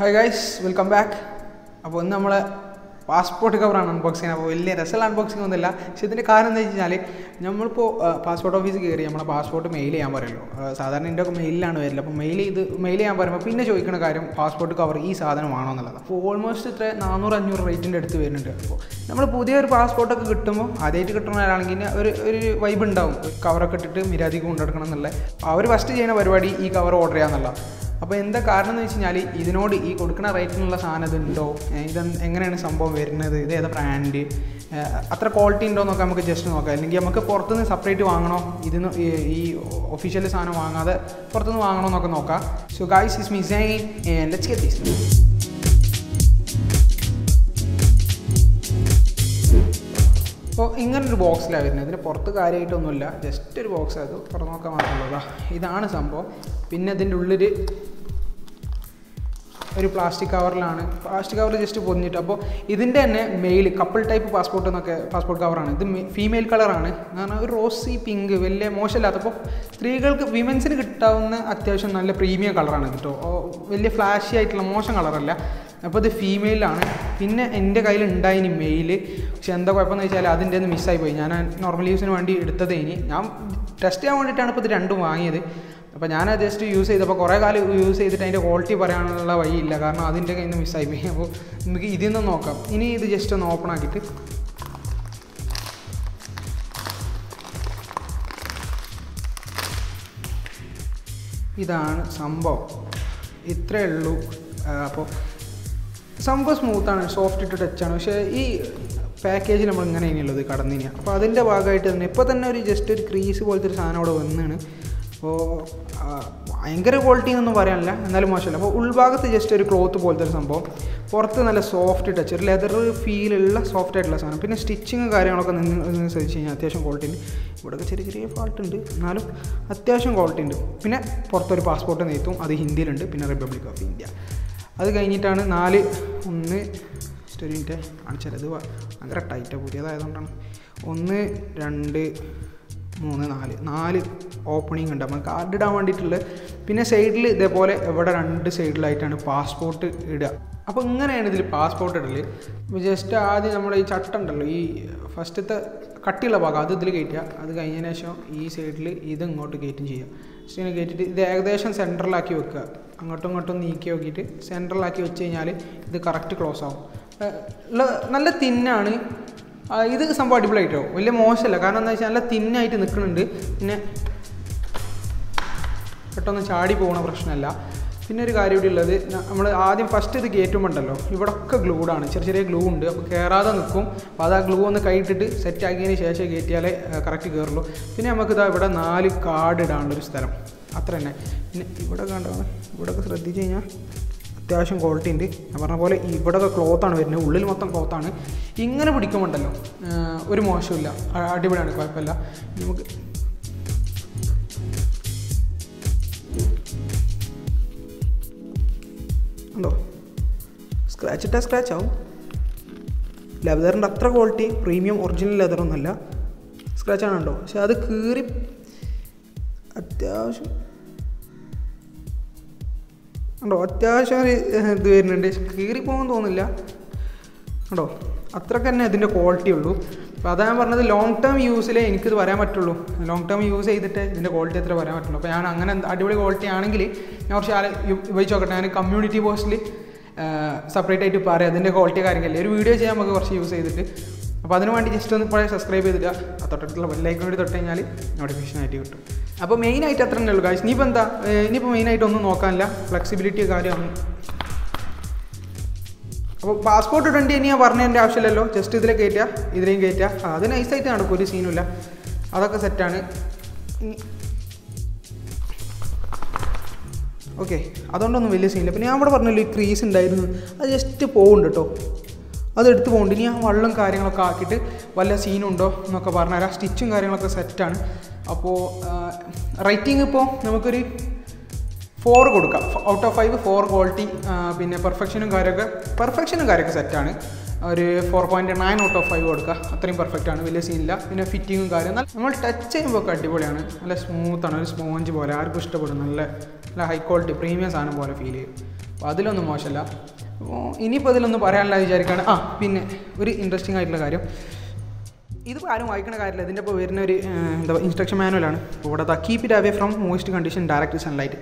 Hi guys welcome back അപ്പോൾ ഇന്ന് നമ്മളെ പാസ്പോർട്ട് കവറാണ് അൺബോക്സിങ് അപ്പോൾ വലിയ രസമുള്ള അൺബോക്സിങ് ഒന്നുമില്ല. പക്ഷേ ഇതിന്റെ കാരണം എന്താ വെച്ച് കഴിഞ്ഞാൽ നമ്മളിപ്പോൾ പാസ്പോർട്ട് ഓഫീസിൽ കയറി നമ്മളെ പാസ്പോർട്ട് മെയിൽ ചെയ്യാൻ പറയുമല്ലോ സാധാരണ എന്റെ ഒക്കെ മെയിലാണ് വരില്ല അപ്പോൾ മെയിൽ ചെയ്ത് മെയിൽ ചെയ്യാൻ പറയുമ്പോൾ പിന്നെ ചോദിക്കുന്ന കാര്യം പാസ്പോർട്ട് കവർ ഈ സാധനമാണോ എന്നുള്ളത്. അപ്പോൾ ഓൾമോസ്റ്റ് ഇത്ര നാനൂറ് അഞ്ഞൂറ് റേറ്റിന്റെ അടുത്ത് വരുന്നുണ്ട്. അപ്പോൾ നമ്മൾ പുതിയൊരു പാസ്പോർട്ടൊക്കെ കിട്ടുമ്പോൾ ആദ്യമായിട്ട് കിട്ടുന്ന ഒരാളാണെങ്കിൽ ഒരു ഒരു വൈബ് ഉണ്ടാവും. കവറൊക്കെ ഇട്ടിട്ട് മിരാതിക്ക് കൊണ്ടെടുക്കണം എന്നുള്ള. അവർ ഫസ്റ്റ് ചെയ്യുന്ന പരിപാടി ഈ കവർ ഓർഡർ ചെയ്യാന്നുള്ള അപ്പോൾ എന്താ കാരണം എന്ന് വെച്ച് കഴിഞ്ഞാൽ ഇതിനോട് ഈ കൊടുക്കുന്ന റേറ്റിനുള്ള സാധനം ഇതുണ്ടോ? ഇത് എങ്ങനെയാണ് സംഭവം വരുന്നത്? ഇത് ഏതാ ബ്രാൻഡ് അത്ര ക്വാളിറ്റി ഉണ്ടോ എന്നൊക്കെ നമുക്ക് ജസ്റ്റ് നോക്കാം. അല്ലെങ്കിൽ നമുക്ക് പുറത്തുനിന്ന് സെപ്പറേറ്റ് വാങ്ങണോ? ഇതിന് ഈ- ഒഫീഷ്യൽ സാധനം വാങ്ങാതെ പുറത്തുനിന്ന് വാങ്ങണോ എന്നൊക്കെ നോക്കാം. So guys is me let's get this അപ്പോൾ ഇങ്ങനൊരു ബോക്സിലാണ് വരുന്നത്. ഇതിന് പുറത്ത് കാര്യമായിട്ടൊന്നുമില്ല ജസ്റ്റ് ഒരു ബോക്സ് അത്. തുറന്നു നോക്കാൻ മാത്രമുള്ളതാ ഇതാണ് സംഭവം. പിന്നെ ഇതിന്റെ ഉള്ളിൽ ഒരു പ്ലാസ്റ്റിക് കവറിലാണ് പ്ലാസ്റ്റിക് കവർ ജസ്റ്റ് പൊതിഞ്ഞിട്ട്. അപ്പോൾ ഇതിന്റെ തന്നെ മെയിൽ കപ്പിൾ ടൈപ്പ് പാസ്പോർട്ട് എന്നൊക്കെ പാസ്പോർട്ട് കവറാണ് ഇത് ഫീമെയിൽ കളറാണ് എന്ന് പറഞ്ഞാൽ ഒരു റോസി പിങ്ക് വലിയ മോശമില്ലാത്തപ്പോൾ സ്ത്രീകൾക്ക് വിമൻസിന് കിട്ടാവുന്ന അത്യാവശ്യം നല്ല പ്രീമിയം കളറാണ് കേട്ടോ വലിയ ഫ്ലാഷി ആയിട്ടുള്ള മോശം കളറല്ല അപ്പോൾ ഇത് ഫീമെയിലാണ് പിന്നെ എന്റെ കയ്യിൽ ഉണ്ടായിനി മെയിൽ പക്ഷെ എന്താ കുഴപ്പമെന്ന് വെച്ചാൽ അതിന്റെ ഒന്ന് മിസ്സായി പോയി ഞാൻ നോർമൽ യൂസിന് വേണ്ടി എടുത്തത് ഇനി ഞാൻ ടെസ്റ്റ് ചെയ്യാൻ വേണ്ടിയിട്ടാണ് ഇപ്പോൾ ഇത് രണ്ടും വാങ്ങിയത്. അപ്പോൾ ഞാൻ ജസ്റ്റ് യൂസ് ചെയ്തപ്പോൾ കുറേ കാലം യൂസ് ചെയ്തിട്ട് അതിന്റെ ക്വാളിറ്റി പറയാനുള്ള വഴിയില്ല. കാരണം അതിന്റെ കയ്യിൽ നിന്ന് മിസ്സായി പോയി അപ്പോൾ നമുക്ക് ഇതിൽ നിന്ന് നോക്കാം. ഇനി ഇത് ജസ്റ്റ് ഒന്ന് ഓപ്പൺ ആക്കിയിട്ട്. ഇതാണ് സംഭവം. ഇത്രയേ ഉള്ളൂ. അപ്പോൾ സംഭവം സ്മൂത്താണ് സോഫ്റ്റ് ഇട്ട് ടച്ചാണ് പക്ഷേ ഈ പാക്കേജ് നമ്മൾ ഇങ്ങനെ ഇനിയുള്ളത് കടന്നിനി അപ്പോൾ അതിന്റെ ഭാഗമായിട്ട് തന്നെ ഇപ്പോൾ തന്നെ ഒരു ജസ്റ്റ് ഒരു ക്രീസ് പോലത്തെ ഒരു സാധനം അവിടെ വന്നാണ്. അപ്പോൾ ഭയങ്കര ക്വാളിറ്റി എന്നൊന്നും പറയാനില്ല എന്നാലും മോശമല്ല. അപ്പോൾ ഉൾഭാഗത്ത് ജസ്റ്റ് ഒരു ക്ലോത്ത് പോലത്തെ ഒരു സംഭവം. പുറത്ത് നല്ല സോഫ്റ്റ് ടച്ച് ഒരു ലെതർ ഫീലുള്ള സോഫ്റ്റ് ആയിട്ടുള്ള സാധനം. പിന്നെ സ്റ്റിച്ചിങ് കാര്യങ്ങളൊക്കെ നിന്ന് ശ്രദ്ധിച്ച് കഴിഞ്ഞാൽ അത്യാവശ്യം ക്വാളിറ്റി ഉണ്ട്. ഇവിടെയൊക്കെ ചെറിയ ചെറിയ ഫാൾട്ട് ഉണ്ട്. എന്നാലും അത്യാവശ്യം ക്വാളിറ്റി ഉണ്ട്. പിന്നെ പുറത്തൊരു പാസ്പോർട്ട് നെയ്ത്തും അത് ഹിന്ദിയിലുണ്ട്. പിന്നെ റിപ്പബ്ലിക് ഓഫ് ഇന്ത്യ അത് കഴിഞ്ഞിട്ടാണ് നാല് ഒന്ന് ഒരു മിനിറ്റ് കാണിച്ചാൽ അത് ഭയങ്കര ടൈറ്റാണ് പുതിയതായതുകൊണ്ടാണ്. ഒന്ന് രണ്ട് മൂന്ന് നാല്. നാല് ഓപ്പണിംഗ് ഉണ്ട്. നമുക്ക് കാർഡ് ഇടാൻ വേണ്ടിയിട്ടുള്ള പിന്നെ സൈഡിൽ ഇതേപോലെ എവിടെ രണ്ട് സൈഡിലായിട്ടാണ് പാസ്പോർട്ട് ഇടുക. അപ്പോൾ ഇങ്ങനെയാണ് ഇതിൽ പാസ്പോർട്ട് അപ്പോൾ ജസ്റ്റ് ആദ്യം നമ്മുടെ ഈ ചട്ട ഉണ്ടല്ലോ ഈ ഫസ്റ്റത്തെ കട്ടിയുള്ള ഭാഗം അത് ഇതിൽ കയറ്റുക. അത് കഴിഞ്ഞതിന് ശേഷം ഈ സൈഡിൽ ഇത് ഇങ്ങോട്ട് കയറ്റും ചെയ്യുക. ഇങ്ങനെ കയറ്റിയിട്ട് ഇത് ഏകദേശം സെൻട്രലാക്കി വെക്കുക. അങ്ങോട്ടും ഇങ്ങോട്ടും നീക്കി നോക്കിയിട്ട് സെൻട്രലാക്കി വെച്ച് കഴിഞ്ഞാൽ ഇത് കറക്റ്റ് ക്ലോസ് ആവും. നല്ല തിന്നാണ്. ഇത് സംഭവം അടിപൊളിയായിട്ടോ? വലിയ മോശമല്ല. കാരണം എന്താ വെച്ചാൽ നല്ല തിന്നായിട്ട് നിൽക്കുന്നുണ്ട്. പിന്നെ പെട്ടെന്ന് ചാടി പോകുന്ന പ്രശ്നമല്ല. പിന്നെ ഒരു കാര്യം ഇവിടെ ഉള്ളത് നമ്മൾ ആദ്യം ഫസ്റ്റ് ഇത് കയറ്റുമ്പോണ്ടല്ലോ ഇവിടൊക്കെ ഗ്ലൂഡാണ് ചെറിയ ചെറിയ ഗ്ലൂ ഉണ്ട്. അപ്പോൾ കയറാതെ നിൽക്കും. അപ്പോൾ അത് ആ ഗ്ലൂ ഒന്ന് കൈയിട്ടിട്ട് സെറ്റ് ആക്കിയതിന് ശേഷം കയറ്റിയാലേ കറക്റ്റ് കയറുള്ളൂ പിന്നെ നമുക്കിതാ ഇവിടെ നാല് കാർഡ് ഇടാനുള്ളൊരു സ്ഥലം. അത്ര തന്നെ പിന്നെ ഇവിടെ കണ്ടോ? ഇവിടെയൊക്കെ ശ്രദ്ധിച്ച് കഴിഞ്ഞാൽ അത്യാവശ്യം ക്വാളിറ്റി ഉണ്ട്. ഞാൻ പറഞ്ഞ പോലെ ഇവിടെയൊക്കെ ക്ലോത്താണ് വരുന്നത്. ഉള്ളിൽ മൊത്തം ക്ലോത്താണ് ഇങ്ങനെ പിടിക്കുമ്പോണ്ടല്ലോ ഒരു മോശമില്ല അടിപൊളിയാണ് കുഴപ്പമില്ല. നമുക്ക് ഉണ്ടോ? സ്ക്രാച്ച് ഇട്ടാൽ സ്ക്രാച്ച് ആവും. ലെതറിന്റെ അത്ര ക്വാളിറ്റി പ്രീമിയം ഒറിജിനൽ ലെതറൊന്നുമല്ല ആണ് ഉണ്ടോ പക്ഷെ അത് കീറി അത്യാവശ്യം. ഉണ്ടോ അത്യാവശ്യം ഒരു ഇത് വരുന്നുണ്ട്. കീറി പോകാൻ തോന്നില്ല കണ്ടോ അത്രയ്ക്ക് തന്നെ അതിന്റെ ക്വാളിറ്റി ഉള്ളൂ. അപ്പോൾ അതാണ് പറഞ്ഞത് ലോങ് ടേം യൂസിലേ എനിക്കിത് വരാൻ പറ്റുള്ളൂ. ലോങ് ടേം യൂസ് ചെയ്തിട്ട് ഇതിന്റെ ക്വാളിറ്റി എത്ര വരാൻ പറ്റുള്ളൂ. അപ്പോൾ ഞാൻ അങ്ങനെ അടിപൊളി ക്വാളിറ്റി ആണെങ്കിൽ ഞാൻ കുറച്ച് ആളെ ഉപയോഗിച്ച് നോക്കട്ടെ. ഞാൻ കമ്മ്യൂണിറ്റി പോസ്റ്റിൽ സെപ്പറേറ്റ് ആയിട്ട് പറയാം. അതിന്റെ ക്വാളിറ്റി കാര്യങ്ങളില്ല. ഒരു വീഡിയോ ചെയ്യാൻ നമുക്ക് കുറച്ച് യൂസ് ചെയ്തിട്ട്. അപ്പോൾ അതിന് വേണ്ടി ജസ്റ്റ് ഒന്ന് ഇപ്പോഴേ സബ്സ്ക്രൈബ് ചെയ്തില്ല ആ തൊട്ടടുത്തുള്ള ബെല്ലൈക്കൺ കൂടി തൊട്ട് കഴിഞ്ഞാൽ നോട്ടിഫിക്കേഷൻ ആയിട്ട് കിട്ടും. അപ്പോൾ മെയിനായിട്ട് അത്ര തന്നെ ഉള്ളൂ കാശ് ഇനിയിപ്പോൾ എന്താ ഇനിയിപ്പോൾ മെയിനായിട്ട് ഒന്നും നോക്കാനില്ല. ഫ്ലെക്സിബിലിറ്റി കാര്യമാണ് അപ്പോൾ പാസ്പോർട്ട് ഇടേണ്ടി ഇനി ഞാൻ പറഞ്ഞതിന്റെ ആവശ്യമില്ലല്ലോ. ജസ്റ്റ് ഇതിലെ കയറ്റുക ഇതിലേയും കയറ്റുക അത് നൈസായിട്ട് നടക്കും ഒരു സീനുമില്ല അതൊക്കെ സെറ്റാണ് ഓക്കെ അതുകൊണ്ടൊന്നും വലിയ സീനില്ല പിന്നെ ഞാൻ ഇവിടെ പറഞ്ഞല്ലോ ഈ ക്രീസ് ഉണ്ടായിരുന്നു. അത് ജസ്റ്റ് പോകുന്നുണ്ട് കേട്ടോ അത് പോകണ്ട. ഇനി ആ വള്ളം കാര്യങ്ങളൊക്കെ ആക്കിയിട്ട് വല്ല സീനുണ്ടോ എന്നൊക്കെ പറഞ്ഞാൽ ആ സ്റ്റിച്ചും കാര്യങ്ങളൊക്കെ സെറ്റാണ് അപ്പോൾ റൈറ്റിംഗ് ഇപ്പോൾ നമുക്കൊരു ഫോർ കൊടുക്കാം. Out of five four quality പിന്നെ പെർഫെക്ഷനും കാര്യമൊക്കെ പെർഫെക്ഷനും കാര്യമൊക്കെ സെറ്റാണ് ഒരു four point nine out of five കൊടുക്കുക അത്രയും പെർഫെക്റ്റ് ആണ്. വലിയ സീനില്ല പിന്നെ ഫിറ്റിങ്ങും കാര്യം എന്നാൽ നമ്മൾ ടച്ച് ചെയ്യുമ്പോൾ ഒക്കെ അടിപൊളിയാണ്. നല്ല സ്മൂത്താണ് ഒരു സ്പോഞ്ച് പോലെ. ആർക്കും ഇഷ്ടപ്പെടും. നല്ല നല്ല ഹൈ ക്വാളിറ്റി പ്രീമിയം സാധനം പോലെ ഫീൽ ചെയ്യും. അപ്പോൾ അതിലൊന്നും മോശമല്ല. ഇനിയിപ്പോൾ ഇതിലൊന്നും പറയാനുള്ള വിചാരിക്കുകയാണ് ആ പിന്നെ ഒരു ഇൻട്രസ്റ്റിംഗ് ആയിട്ടുള്ള കാര്യം. ഇത് ആരും വായിക്കുന്ന കാര്യമില്ല. ഇതിന്റെ ഇപ്പോൾ വരുന്ന ഒരു എന്താ ഇൻസ്ട്രക്ഷൻ മാനുവലാണ് ഇവിടെ the keep it away from moist condition direct sunlight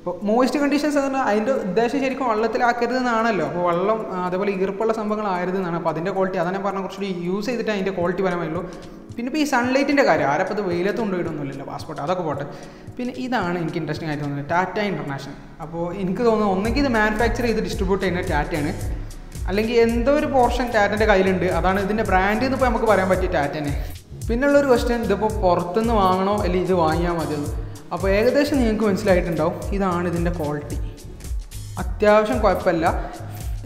അപ്പോൾ മോയിസ്റ്റ് കണ്ടീഷൻസ് എന്ന് പറഞ്ഞാൽ അതിന്റെ ഉദ്ദേശം ശരിക്കും വെള്ളത്തിലാക്കരുത് എന്നാണല്ലോ. അപ്പോൾ വെള്ളം അതേപോലെ ഈർപ്പുള്ള സംഭവങ്ങളായിരുന്നു എന്നാണ്. അപ്പോൾ അതിന്റെ ക്വാളിറ്റി അതാണ് ഞാൻ പറഞ്ഞ കുറച്ചുകൂടി യൂസ് ചെയ്തിട്ട് അതിന്റെ ക്വാളിറ്റി പറ്റുള്ളൂ പിന്നെ ഇപ്പോൾ ഈ സൺലൈറ്റിന്റെ കാര്യം ആരപ്പോൾ അത് വെയിലത്ത് കൊണ്ടുപോയിട്ടൊന്നുമില്ലല്ലോ പാസ്പോർട്ട് അതൊക്കെ പോട്ടെ. പിന്നെ ഇതാണ് എനിക്ക് ഇൻട്രസ്റ്റിംഗ് ആയിട്ട് തോന്നുന്നത് ടാറ്റ ഇന്റർനാഷണൽ അപ്പോൾ എനിക്ക് തോന്നുന്നത് ഒന്നെങ്കിൽ ഇത് മാനുഫാക്ചർ ചെയ്ത് ഡിസ്ട്രിബ്യൂട്ട് ചെയ്യുന്ന ടാറ്റയാണ് അല്ലെങ്കിൽ എന്തോ ഒരു പോർഷൻ ടാറ്റന്റെ കയ്യിലുണ്ട് അതാണ് ഇതിന്റെ ബ്രാൻഡ് എന്ന് ഇപ്പോൾ നമുക്ക് പറയാൻ പറ്റിയ ടാറ്റനെ പിന്നുള്ളൊരു ക്വസ്റ്റ്യൻ ഇതിപ്പോൾ പുറത്തുനിന്ന് വാങ്ങണോ അല്ലെങ്കിൽ ഇത് വാങ്ങിയാൽ മതിയോ അപ്പോൾ ഏകദേശം നിങ്ങൾക്ക് മനസ്സിലായിട്ടുണ്ടാവും ഇതാണ് ഇതിന്റെ ക്വാളിറ്റി അത്യാവശ്യം കുഴപ്പമില്ല.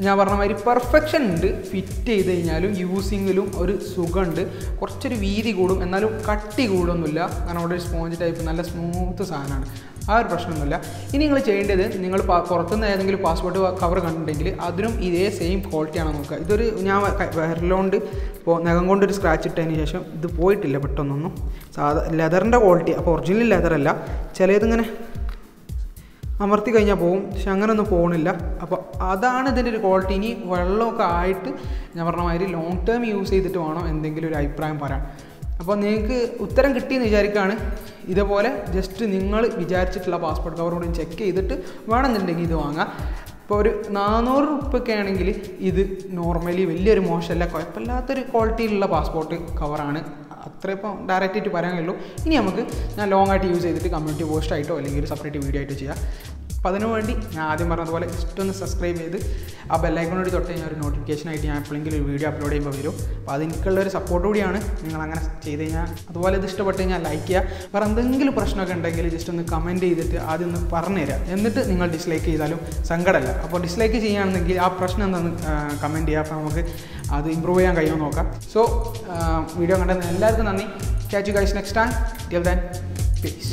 ഞാൻ പറഞ്ഞ മാതിരി പെർഫെക്ഷൻ ഉണ്ട്. ഫിറ്റ് ചെയ്ത് കഴിഞ്ഞാലും യൂസിങ്ങിലും ഒരു സുഖമുണ്ട്. കുറച്ചൊരു വീതി കൂടും. എന്നാലും കട്ടി കൂടുമൊന്നുമില്ല. കാരണം അവിടെ ഒരു സ്പോഞ്ച് ടൈപ്പ് നല്ല സ്മൂത്ത് സാധനമാണ്. ആ ഒരു പ്രശ്നമൊന്നുമില്ല. ഇനി നിങ്ങൾ ചെയ്യേണ്ടത് നിങ്ങൾ പുറത്തുനിന്ന് ഏതെങ്കിലും പാസ്പോർട്ട് കവർ കണ്ടിട്ടുണ്ടെങ്കിൽ അതിനും ഇതേ സെയിം ക്വാളിറ്റിയാണ് നോക്കുക. ഇതൊരു ഞാൻ വിരലോണ്ട് ഇപ്പോൾ നഖം കൊണ്ടൊരു സ്ക്രാച്ച് ഇട്ടതിന് ശേഷം ഇത് പോയിട്ടില്ല പെട്ടെന്നൊന്നും. സാധാ ലെതറിന്റെ ക്വാളിറ്റി അപ്പോൾ ഒറിജിനൽ ലെതറല്ല ചിലതിങ്ങനെ അമർത്തി കഴിഞ്ഞാൽ പോകും പക്ഷെ അങ്ങനെയൊന്നും പോകണില്ല അപ്പോൾ അതാണ് ഇതിന്റെ ഒരു ക്വാളിറ്റി ഇനി വെള്ളമൊക്കെ ആയിട്ട് ഞാൻ പറഞ്ഞ മാതിരി ലോങ് ടേം യൂസ് ചെയ്തിട്ട് വേണം എന്തെങ്കിലും ഒരു അഭിപ്രായം പറയാൻ. അപ്പോൾ നിങ്ങൾക്ക് ഉത്തരം കിട്ടിയെന്ന് വിചാരിക്കുകയാണ് ഇതേപോലെ ജസ്റ്റ് നിങ്ങൾ വിചാരിച്ചിട്ടുള്ള പാസ്പോർട്ട് കവർ കൂടി ചെക്ക് ചെയ്തിട്ട് വേണമെന്നുണ്ടെങ്കിൽ ഇത് വാങ്ങാം. ഇപ്പോൾ ഒരു നാനൂറ് ഉപ്പൊക്കെ ആണെങ്കിൽ ഇത് നോർമലി വലിയൊരു മോശമല്ല. കുഴപ്പമില്ലാത്തൊരു ക്വാളിറ്റിയിലുള്ള പാസ്പോർട്ട് കവറാണ് അത്ര ഇപ്പം ഡയറക്റ്റ് ആയിട്ട് പറയാൻ കഴിയുള്ളൂ ഇനി നമുക്ക് ഞാൻ ലോങ് ആയിട്ട് യൂസ് ചെയ്തിട്ട് കമ്മ്യൂണിറ്റി പോസ്റ്റ് ആയിട്ടോ അല്ലെങ്കിൽ ഒരു സെപ്പറേറ്റ് വീഡിയോ ആയിട്ടോ ചെയ്യാം. അപ്പോൾ അതിനു വേണ്ടി ഞാൻ ആദ്യം പറഞ്ഞതുപോലെ ജസ്റ്റ് ഒന്ന് സബ്സ്ക്രൈബ് ചെയ്ത് ആ ബെല്ലൈക്കോണോട് തൊട്ട് കഴിഞ്ഞാൽ ഒരു നോട്ടിഫിക്കേഷൻ ആയിട്ട് ഞാൻ എപ്പോഴെങ്കിലും ഒരു വീഡിയോ അപ്ലോഡ് ചെയ്യുമ്പോൾ വരും. അപ്പോൾ അത് എനിക്കുള്ള ഒരു സപ്പോർട്ട് കൂടിയാണ് നിങ്ങൾ അങ്ങനെ ചെയ്ത് കഴിഞ്ഞാൽ അതുപോലെ ഇത് ഇഷ്ടപ്പെട്ട് കഴിഞ്ഞാൽ ലൈക്ക് ചെയ്യുക വേറെ എന്തെങ്കിലും പ്രശ്നമൊക്കെ ഉണ്ടെങ്കിൽ ജസ്റ്റ് ഒന്ന് കമന്റ് ചെയ്തിട്ട് ആദ്യം ഒന്ന് പറഞ്ഞുതരാം എന്നിട്ട് നിങ്ങൾ ഡിസ്ലൈക്ക് ചെയ്താലും സങ്കടമല്ല അപ്പോൾ ഡിസ്ലൈക്ക് ചെയ്യുകയാണെങ്കിൽ ആ പ്രശ്നം എന്താണെന്ന് കമന്റ് ചെയ്യുക അപ്പോൾ നമുക്ക് അത് ഇമ്പ്രൂവ് ചെയ്യാൻ കഴിയുമെന്ന് നോക്കാം. സോ വീഡിയോ കണ്ടതിന് എല്ലാവർക്കും നന്ദി. Catch you guys next time till then peace